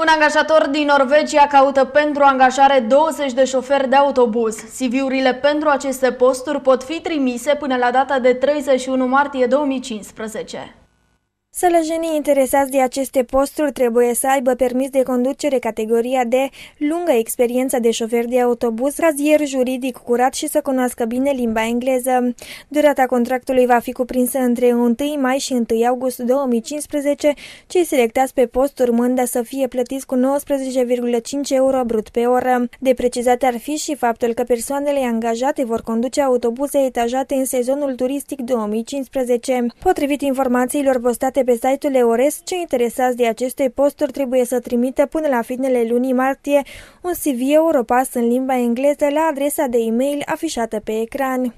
Un angajator din Norvegia caută pentru angajare 20 de șoferi de autobuz. CV-urile pentru aceste posturi pot fi trimise până la data de 31 martie 2015. Sălăjenii interesați de aceste posturi trebuie să aibă permis de conducere categoria de lungă experiență de șofer de autobuz, razier juridic curat și să cunoască bine limba engleză. Durata contractului va fi cuprinsă între 1 mai și 1 august 2015. Cei selectați pe post urmând să fie plătiți cu 19,5 euro brut pe oră. De precizat ar fi și faptul că persoanele angajate vor conduce autobuze etajate în sezonul turistic 2015. Potrivit informațiilor postate pe site-ul EORES, cei interesați de aceste posturi trebuie să trimită până la finele lunii martie un CV Europass în limba engleză la adresa de e-mail afișată pe ecran.